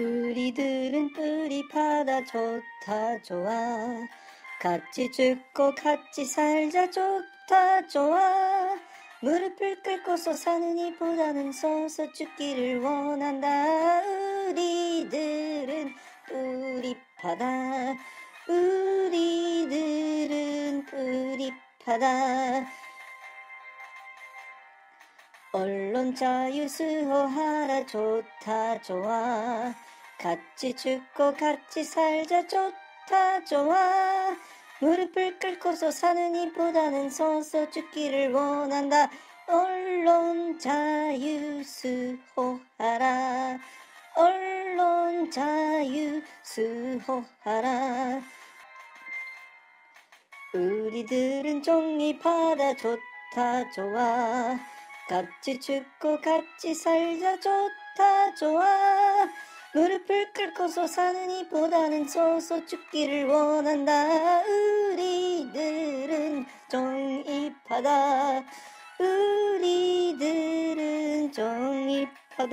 우리들은 뿌리파다 좋다 좋아. 같이 죽고 같이 살자 좋다 좋아. 무릎을 꿇고서 사는 이보다는 서서 죽기를 원한다. 우리들은 뿌리파다. 우리들은 뿌리파다 언론 자유 수호하라 좋다 좋아. 같이 죽고 같이 살자 좋다 좋아. 무릎을 꿇고서 사는 이보다는 서서 죽기를 원한다. 언론 자유 수호하라. 언론 자유 수호하라. 우리들은 종이파다 좋다 좋아 같이 죽고 같이 살자. 좋다 좋아. 무릎을 꿇고서 사는 이보다는 서서 죽기를 원한다. 우리들은 종이파다. 우리들은 종이파다